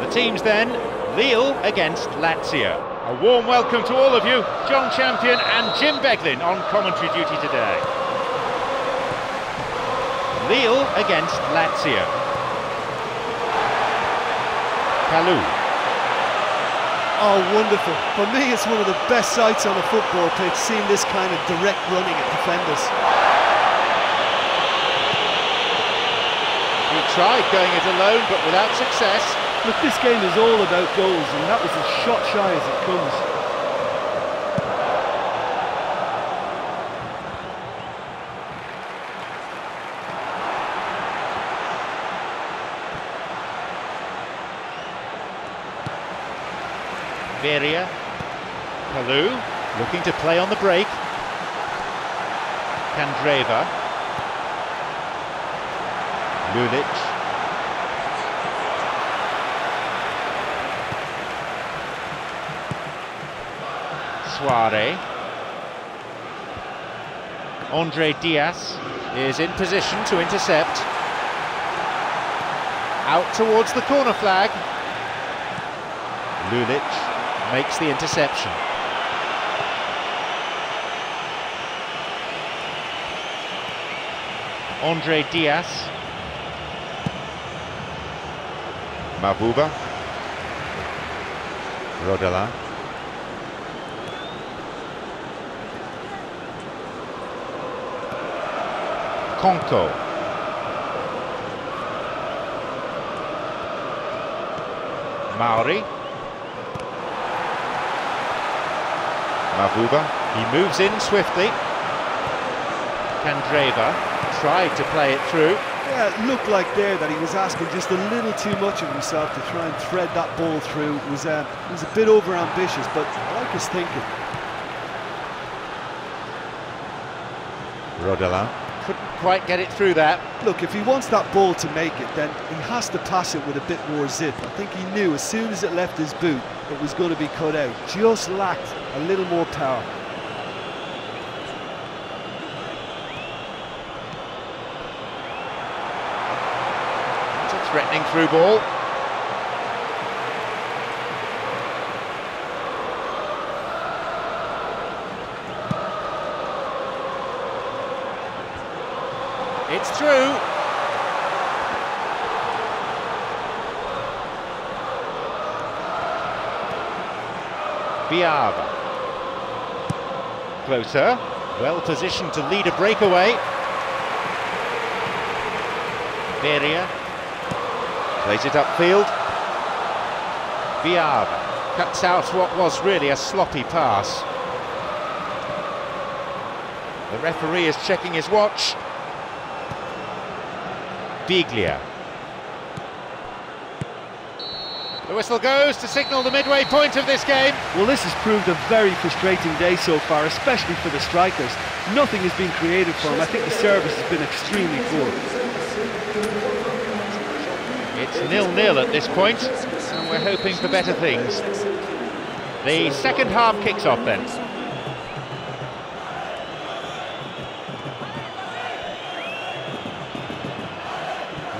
The teams then, Lille against Lazio. A warm welcome to all of you, John Champion and Jim Beglin on commentary duty today. Lille against Lazio. Kalou. Oh, wonderful. For me, it's one of the best sights on a football pitch, seeing this kind of direct running at defenders. Tried going it alone, but without success. Look, this game is all about goals, and that was as shot shy as it comes. Beria. Kalou looking to play on the break. Candreva. Lulic. Souaré. Andre Dias is in position to intercept. Out towards the corner flag. Lulic makes the interception. Andre Dias. Mavuba. Rodela. Konko. Mauri. Mavuba, he moves in swiftly. Candreva tried to play it through. Yeah, it looked like there that he was asking just a little too much of himself to try and thread that ball through. It was, uh, it was a bit over-ambitious, but I like his thinking. Rodela couldn't quite get it through that. Look, if he wants that ball to make it, then he has to pass it with a bit more zip. I think he knew as soon as it left his boot, it was going to be cut out. Just lacked a little more power. It's a threatening through ball. It's through. Biava. Closer, well positioned to lead a breakaway. Beria plays it upfield. Biava cuts out what was really a sloppy pass. The referee is checking his watch. Biglia. The whistle goes to signal the midway point of this game. Well, this has proved a very frustrating day so far, especially for the strikers. Nothing has been created for them. I think the service has been extremely poor. It's nil-nil at this point, and we're hoping for better things. The second half kicks off then.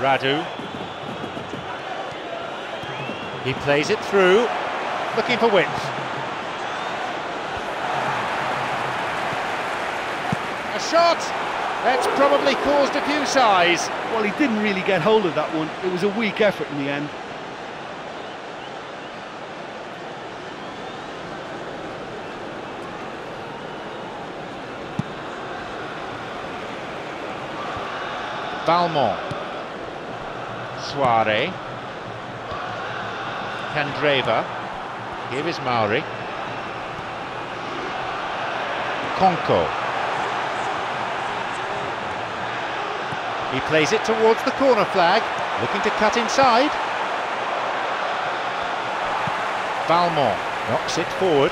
Radu. He plays it through, looking for width. A shot! That's probably caused a few sighs. Well, he didn't really get hold of that one. It was a weak effort in the end. Balmont. Souaré. Candreva. Here is Mauri. Konko. He plays it towards the corner flag, looking to cut inside. Balmont knocks it forward.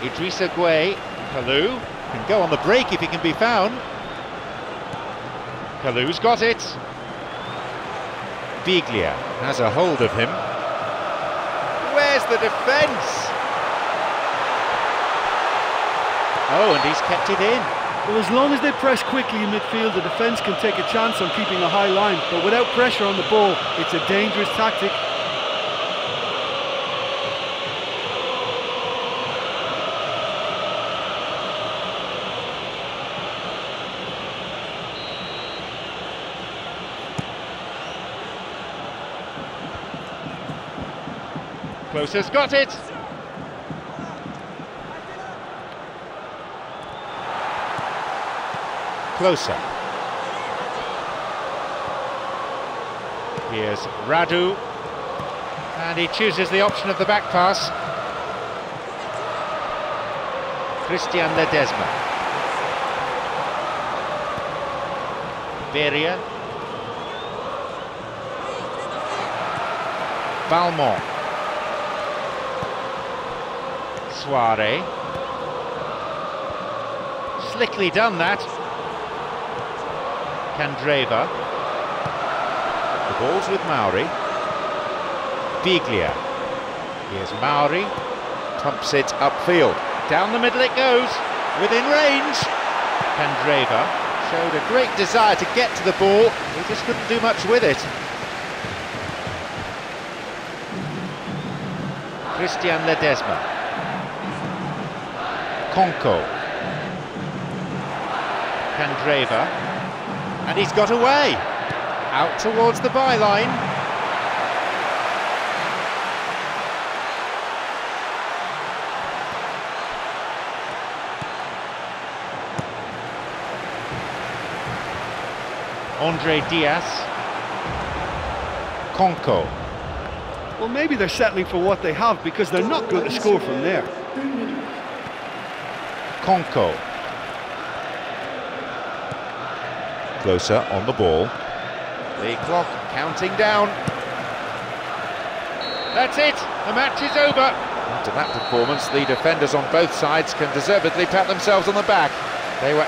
Idrissa Gueye, Kalou, can go on the break if he can be found. Kalou's got it. Biglia has a hold of him. Where's the defence? Oh, and he's kept it in. Well, as long as they press quickly in midfield, the defence can take a chance on keeping a high line. But without pressure on the ball, it's a dangerous tactic. Klose's got it. Klose. Here's Radu. And he chooses the option of the back pass. Christian Ledesma. Beria. Balmont. Souaré. Slickly done that. Candreva. The ball's with Mauri. Biglia. Here's Mauri. Pumps it upfield. Down the middle it goes. Within range. Candreva showed a great desire to get to the ball. He just couldn't do much with it. Christian Ledesma. Konko. Candreva. And he's got away. Out towards the byline. Andre Dias. Konko. Well, maybe they're settling for what they have because they're not going to score from there. Konko. Closer on the ball. The clock counting down. That's it. The match is over. After that performance, the defenders on both sides can deservedly pat themselves on the back. They were